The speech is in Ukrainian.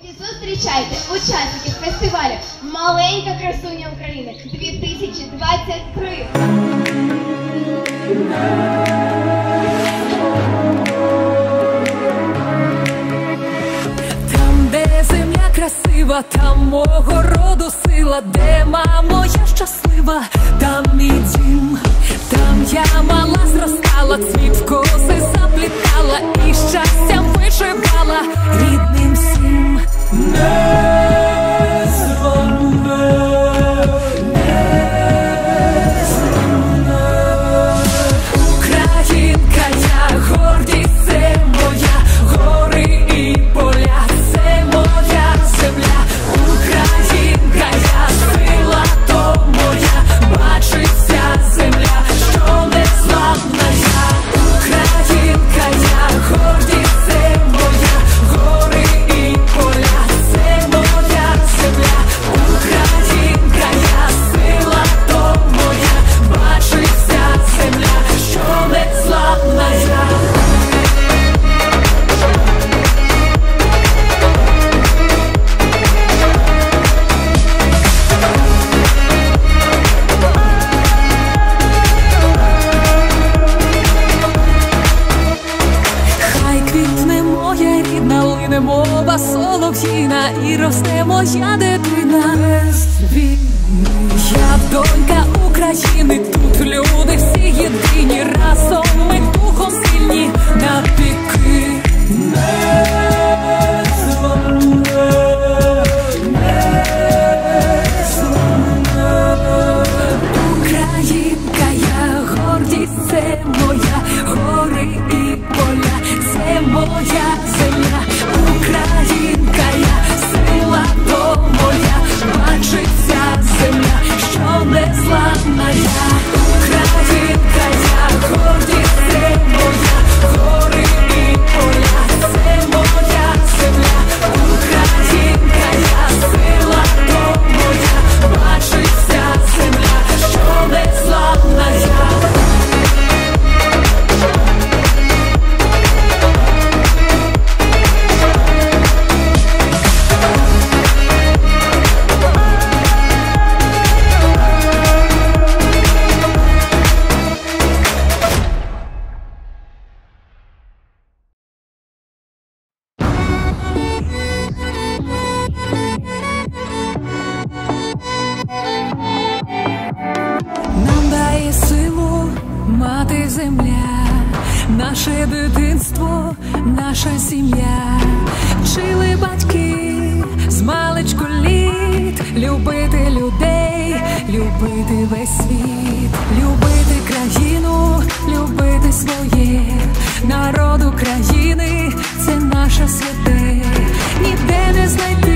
Тоді зустрічайте учасників фестивалю Маленька красуня України 2023. Там, де земля красива, там мого роду сила, де мамо я щаслива, там мій дім, там я мала зростала, цвіт в коси заплітала і щастям вишивала. love. Лине мова солов'їна і росте моя дитина. Я донька України, тут люди всі єдині, разом земля, наше дитинство, наша сім'я, вчили батьки з маличку літ, любити людей, любити весь світ, любити країну, любити своє, народ України, це наше святе, ніде не знайти